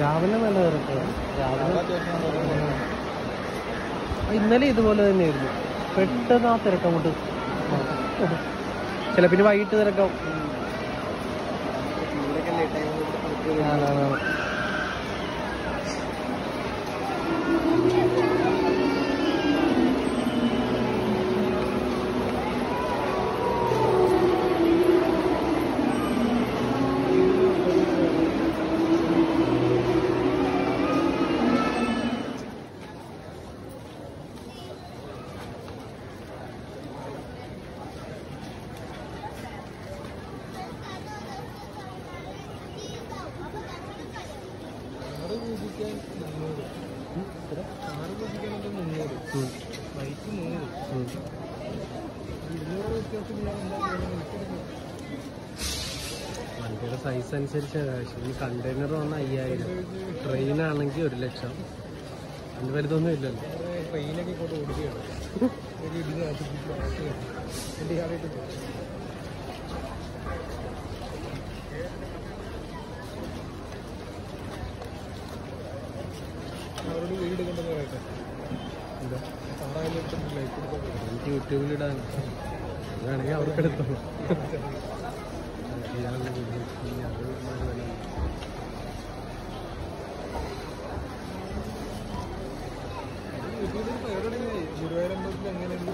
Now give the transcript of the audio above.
രാവിലെ നല്ല തിരക്കാണ് രാവിലെ ഇന്നലെ ഇതുപോലെ തന്നെയായിരുന്നു പെട്ടെന്ന് ആ തിരക്ക് അങ്ങോട്ട് ചില പിന്നെ വൈകിട്ട് തിരക്കാവും വണ്ടിയുടെ സൈസ് അനുസരിച്ച് ഈ കണ്ടെയ്നർ വന്ന അയ്യായിരം. ട്രെയിൻ ആണെങ്കിൽ ഒരു ലക്ഷം. അതിന് വലുതൊന്നും ഇല്ലല്ലോ. ട്രെയിനൊക്കെ ഇങ്ങോട്ട് ഓടുകയാണ് ഒരു അവരോട് വീട് കൊണ്ടെന്ന് പറയട്ടെ എന്താ എടുത്തിട്ട് ലൈഫ് എനിക്ക് യൂട്യൂബിലിടാൻ വേണമെങ്കിൽ അവർക്ക് എടുത്തോളൂ ഇയാളുടെ വീഡിയോ അത് ഒരുപാട് വില ഉണ്ട്. യൂട്യൂബിൽ പരിപാടി ഗുരുവായൂരമ്പലത്തിൽ എങ്ങനെയുണ്ട്